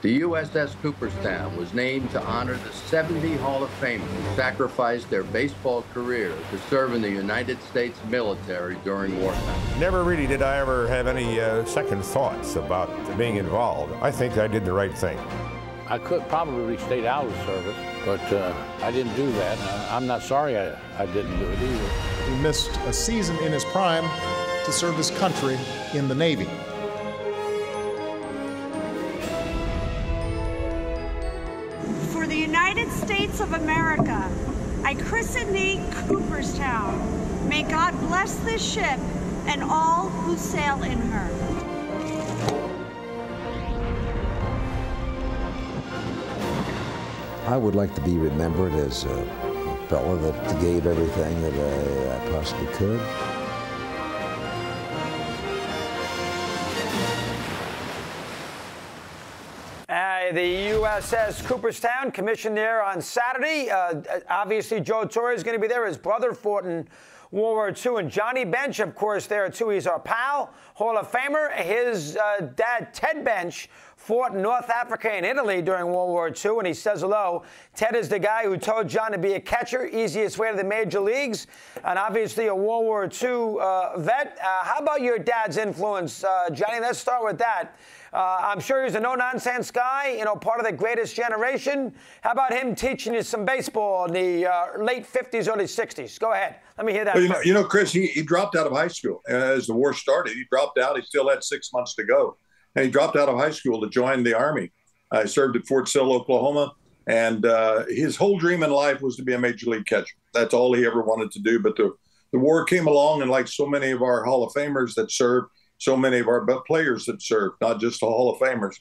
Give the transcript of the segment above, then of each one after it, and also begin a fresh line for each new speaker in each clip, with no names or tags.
The USS Cooperstown was named to honor the 70 Hall of Famers who sacrificed their baseball career to serve in the United States military during wartime.
Never really did I ever have any uh, second thoughts about being involved. I think I did the right thing.
I could probably stayed out of service, but uh, I didn't do that. I'm not sorry I, I didn't do it either.
He missed a season in his prime to serve his country in the Navy.
States of America, I christen thee Cooperstown. May God bless this ship and all who sail in her.
I would like to be remembered as a fellow that gave everything that I, I possibly could.
The USS Cooperstown commissioned there on Saturday. Uh, obviously, Joe Torre is going to be there. His brother fought in World War II. And Johnny Bench, of course, there too. He's our pal, Hall of Famer. His uh, dad, Ted Bench, fought in North Africa and Italy during World War II, and he says hello. Ted is the guy who told John to be a catcher, easiest way to the major leagues, and obviously a World War II uh, vet. Uh, how about your dad's influence, uh, Johnny? Let's start with that. Uh, I'm sure he's a no-nonsense guy, you know, part of the greatest generation. How about him teaching you some baseball in the uh, late 50s, early 60s? Go ahead. Let me hear that.
Well, you, know, you know, Chris, he, he dropped out of high school as the war started. He dropped out. He still had six months to go. And he dropped out of high school to join the Army. I served at Fort Sill, Oklahoma. And uh, his whole dream in life was to be a major league catcher. That's all he ever wanted to do. But the, the war came along, and like so many of our Hall of Famers that served, so many of our players that served, not just the Hall of Famers.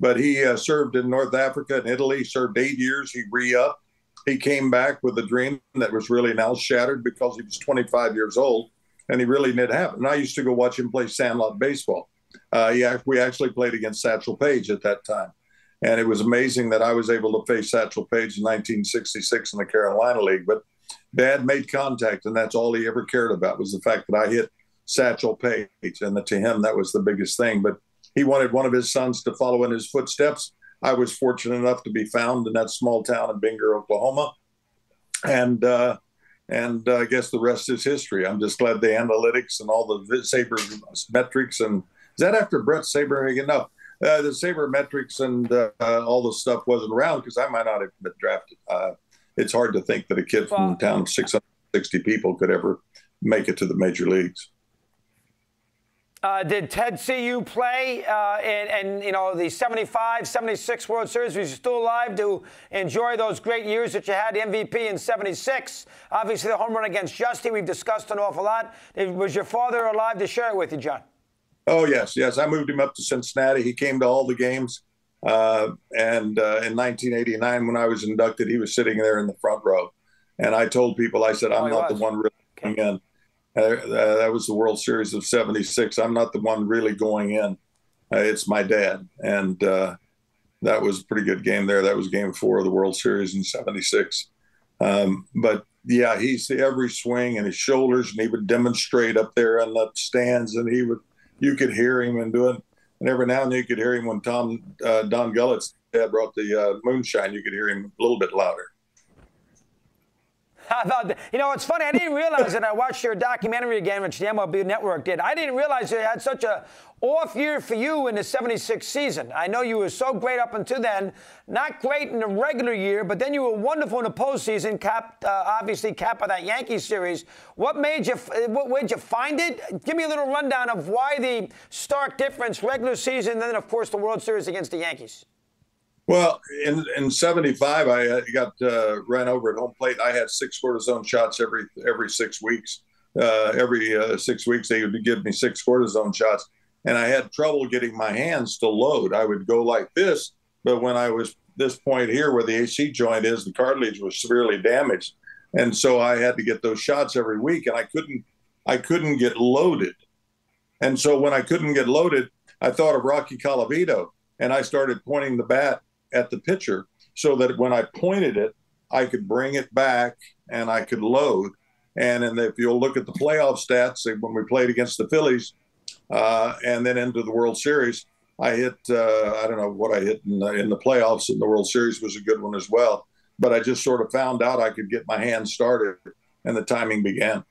But he uh, served in North Africa and Italy, served eight years. He re upped. He came back with a dream that was really now shattered because he was 25 years old and he really did it. And I used to go watch him play sandlot baseball. Uh, we actually played against Satchel Paige at that time. And it was amazing that I was able to face Satchel Paige in 1966 in the Carolina League. But Dad made contact, and that's all he ever cared about was the fact that I hit Satchel Paige, and that to him that was the biggest thing. But he wanted one of his sons to follow in his footsteps. I was fortunate enough to be found in that small town in Binger, Oklahoma, and uh, and uh, I guess the rest is history. I'm just glad the analytics and all the saber metrics and is that after Bret Saberhagen? No, uh, the Sabermetrics and uh, all the stuff wasn't around because I might not have been drafted. Uh, it's hard to think that a kid from a town of 660 people could ever make it to the major leagues.
Uh, did Ted see you play uh, in, you know the 75, 76 World Series? Was you still alive to enjoy those great years that you had? MVP in 76, obviously the home run against Giusti. We've discussed an awful lot. Was your father alive to share it with you, John?
Oh yes, yes. I moved him up to Cincinnati. He came to all the games. Uh, and uh, in 1989, when I was inducted, he was sitting there in the front row. And I told people, I said, I'm oh, not was. the one really coming in. Uh, that was the World Series of '76. I'm not the one really going in. Uh, it's my dad, and uh, that was a pretty good game there. That was Game Four of the World Series in '76. Um, but yeah, he's every swing and his shoulders, and he would demonstrate up there in the stands, and he would, you could hear him and doing, and every now and then you could hear him when Tom uh, Don Gullett's dad brought the uh, moonshine. You could hear him a little bit louder.
About that? You know, it's funny. I didn't realize that I watched your documentary again, which the MLB Network did. I didn't realize you had such a off year for you in the 76 season. I know you were so great up until then. Not great in the regular year, but then you were wonderful in the postseason, capped, uh, obviously capped by that Yankee series. What made you, what made you find it? Give me a little rundown of why the stark difference, regular season, and then, of course, the World Series against the Yankees.
Well, in in '75, I uh, got uh, ran over at home plate. I had six cortisone shots every every six weeks. Uh, every uh, six weeks, they would give me six cortisone shots, and I had trouble getting my hands to load. I would go like this, but when I was this point here, where the AC joint is, the cartilage was severely damaged, and so I had to get those shots every week, and I couldn't I couldn't get loaded, and so when I couldn't get loaded, I thought of Rocky Colavito, and I started pointing the bat at the pitcher so that when I pointed it, I could bring it back and I could load. And, and if you'll look at the playoff stats, when we played against the Phillies uh, and then into the World Series, I hit uh, I don't know what I hit in the, in the playoffs and the World Series was a good one as well. But I just sort of found out I could get my hand started, and the timing began.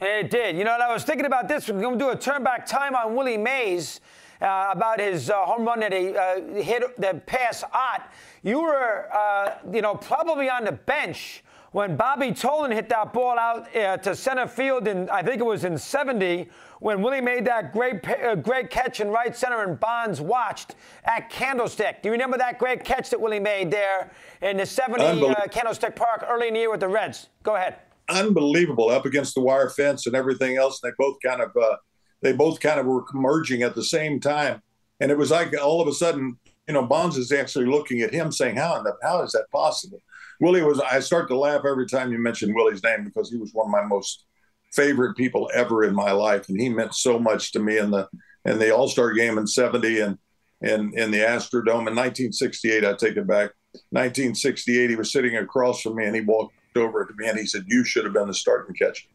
It did. You know, and I was thinking about this. We're going to do a turn back time on Willie Mays uh, about his uh, home run that he uh, hit the pass Ott. You were, uh, you know, probably on the bench when Bobby Tolan hit that ball out uh, to center field in, I think it was in 70, when Willie made that great, uh, great catch in right center and Bonds watched at Candlestick. Do you remember that great catch that Willie made there in the 70 uh, Candlestick Park early in the year with the Reds? Go ahead.
Unbelievable, up against the wire fence and everything else. And they both kind of, uh, they both kind of were merging at the same time, and it was like all of a sudden, you know, Bonds is actually looking at him, saying, "How in the, how is that possible?" Willie was. I start to laugh every time you mention Willie's name because he was one of my most favorite people ever in my life, and he meant so much to me in the in the All Star game in '70 and in in the Astrodome in 1968. I take it back. 1968, he was sitting across from me, and he walked over to me and he said, "You should have been the starting catcher,"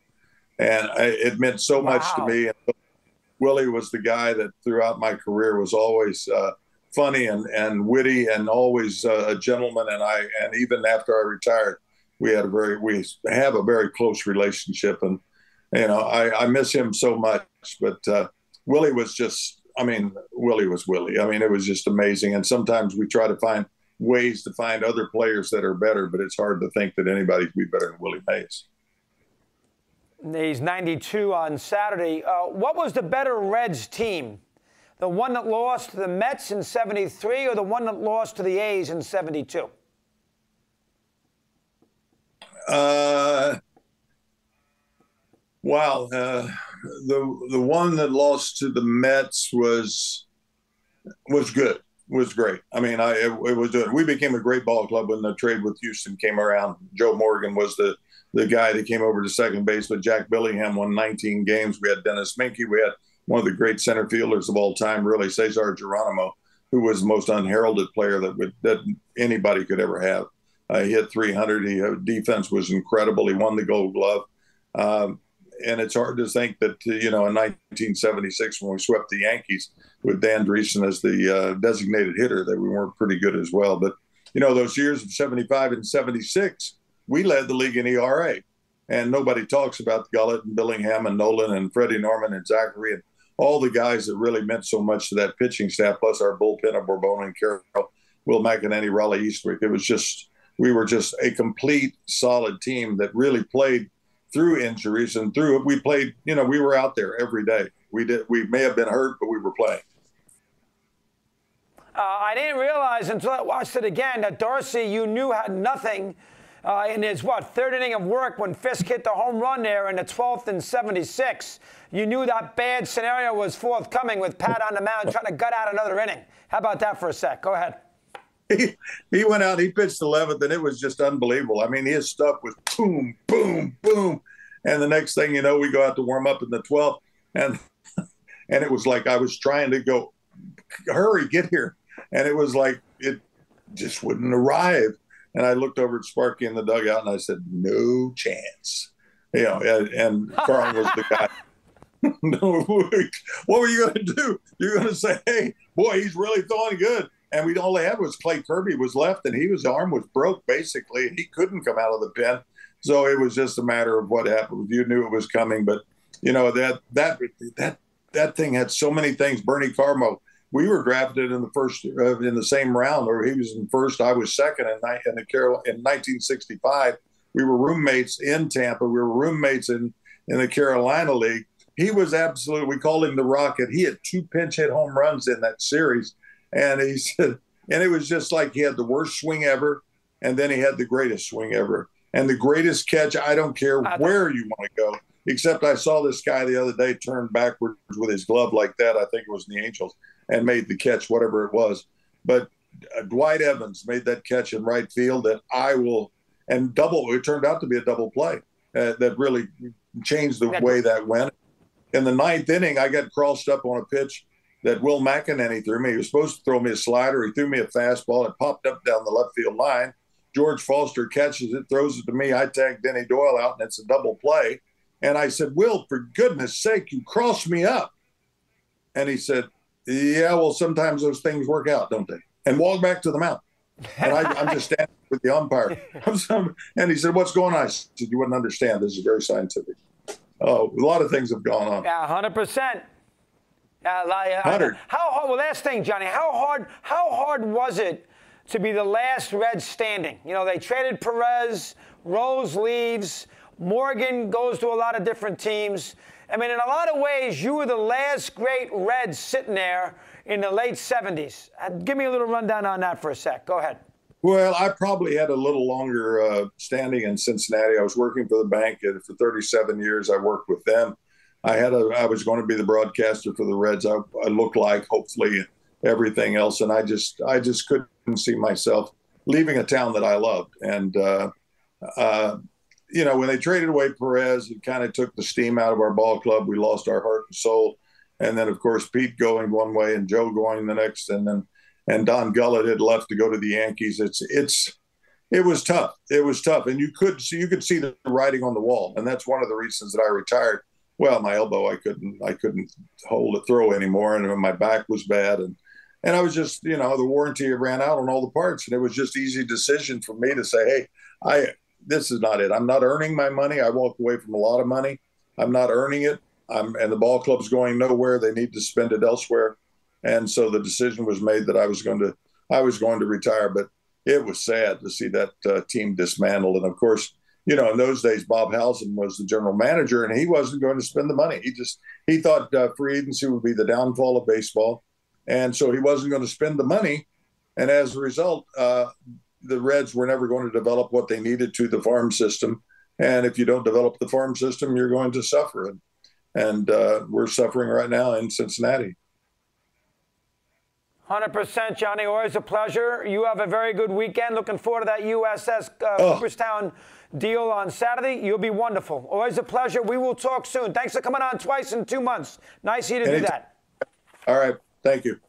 and I, it meant so wow. much to me. And Willie was the guy that throughout my career was always. Uh, funny and, and witty and always uh, a gentleman. And I and even after I retired, we had a very we have a very close relationship. And you know I, I miss him so much. But uh, Willie was just I mean Willie was Willie. I mean it was just amazing. And sometimes we try to find ways to find other players that are better, but it's hard to think that anybody could be better than Willie Mays.
He's 92 on Saturday. Uh, what was the better Reds team? the one that lost to the Mets in 73 or the one that lost to the A's in 72?
Uh, wow. Uh, the the one that lost to the Mets was was good. Was great. I mean, I it, it was good. We became a great ball club when the trade with Houston came around. Joe Morgan was the the guy that came over to second base, but Jack Billingham won 19 games. We had Denis Menke. We had one of the great center fielders of all time, really, Cesar Geronimo, who was the most unheralded player that would that anybody could ever have. Uh, he hit 300. He uh, defense was incredible. He won the Gold Glove. Um, and it's hard to think that you know in 1976 when we swept the Yankees with Dan Driessen as the uh, designated hitter that we weren't pretty good as well. But you know those years of 75 and 76, we led the league in ERA, and nobody talks about Gullett and Billingham and Nolan and Freddie Norman and Zachry and all the guys that really meant so much to that pitching staff, plus our bullpen of Borbon and Carroll, Will McEnaney, Rawly Eastwick. It was just we were just a complete solid team that really played through injuries and through we played. You know, we were out there every day. We did. We may have been hurt, but we were playing.
Uh, I didn't realize until I watched it again that Darcy, you knew had nothing uh, in his what third inning of work when Fisk hit the home run there in the 12th and 76. You knew that bad scenario was forthcoming with Pat on the mound trying to gut out another inning. How about that for a sec? Go ahead.
He, he went out, he pitched 11th, and it was just unbelievable. I mean, his stuff was boom, boom, boom. And the next thing you know, we go out to warm up in the 12th, and and it was like I was trying to go, hurry, get here. And it was like it just wouldn't arrive. And I looked over at Sparky in the dugout and I said, no chance. You know, and, and Carl was the guy. no, what were you going to do? You're going to say, hey, boy, he's really throwing good. And we all had was Clay Kirby was left and he was arm was broke basically. He couldn't come out of the pen. So it was just a matter of what happened. You knew it was coming, but you know that that that that thing had so many things. Bernie Carbo we were drafted in the first uh, in the same round, or he was in first, I was second in, in the Carol in 1965. We were roommates in Tampa. We were roommates in in the Carolina League. He was absolutely. We called him the Rocket. He had two pinch hit home runs in that series, and he said, and it was just like he had the worst swing ever, and then he had the greatest swing ever, and the greatest catch. I don't care where you want to go. Except I saw this guy the other day turn backwards with his glove like that. I think it was in the Angels and made the catch, whatever it was. But uh, Dwight Evans made that catch in right field that I will, and double, it turned out to be a double play uh, that really changed the way that went. In the ninth inning, I got crossed up on a pitch that Will McEnaney threw me. He was supposed to throw me a slider. He threw me a fastball. It popped up down the left field line. George Foster catches it, throws it to me. I tag Denny Doyle out, and it's a double play. And I said, Will, for goodness sake, you crossed me up. And he said, Yeah, well, sometimes those things work out, don't they? And walk back to the mound. And I, am just standing with the umpire. and he said, What's going on? I said, You wouldn't understand. This is very scientific. Oh, a lot of things have gone on.
Yeah, 100%. Uh, like,
100.
How hard? Well, last thing, Johnny. How hard? How hard was it to be the last Red standing? You know, they traded Perez, Rose leaves, Morgan goes to a lot of different teams. I mean, in a lot of ways, you were the last great Red sitting there in the late 70s. Uh, give me a little rundown on that for a sec. Go ahead.
Well, I probably had a little longer uh, standing in Cincinnati. I was working for the bank, and for 37 years, I worked with them. I had a, I was going to be the broadcaster for the Reds. I, I looked like, hopefully, everything else, and I just, I just couldn't see myself leaving a town that I loved. And uh, uh, you know, when they traded away Perez, it kind of took the steam out of our ball club. We lost our heart and soul. And then, of course, Pete going one way and Joe going the next, and then and Don Gullett had left to go to the Yankees. It's it's it was tough. It was tough, and you could see you could see the writing on the wall, and that's one of the reasons that I retired. Well, my elbow, I couldn't I couldn't hold a throw anymore, and my back was bad, and and I was just you know the warranty ran out on all the parts, and it was just easy decision for me to say, hey, I this is not it. I'm not earning my money. I walked away from a lot of money. I'm not earning it. I'm, and the ball club's going nowhere. They need to spend it elsewhere. And so the decision was made that I was going to I was going to retire. But it was sad to see that uh, team dismantled. And of course, you know, in those days, Bob Howsam was the general manager, and he wasn't going to spend the money. He just he thought uh, free agency would be the downfall of baseball, and so he wasn't going to spend the money. And as a result, uh, the Reds were never going to develop what they needed to the farm system. And if you don't develop the farm system, you're going to suffer. And, and uh, we're suffering right now in Cincinnati.
100%, Johnny. Always a pleasure. You have a very good weekend. Looking forward to that USS uh, oh. Cooperstown deal on Saturday. You'll be wonderful. Always a pleasure. We will talk soon. Thanks for coming on twice in two months. Nice of you to Anytime. do that.
All right. Thank you.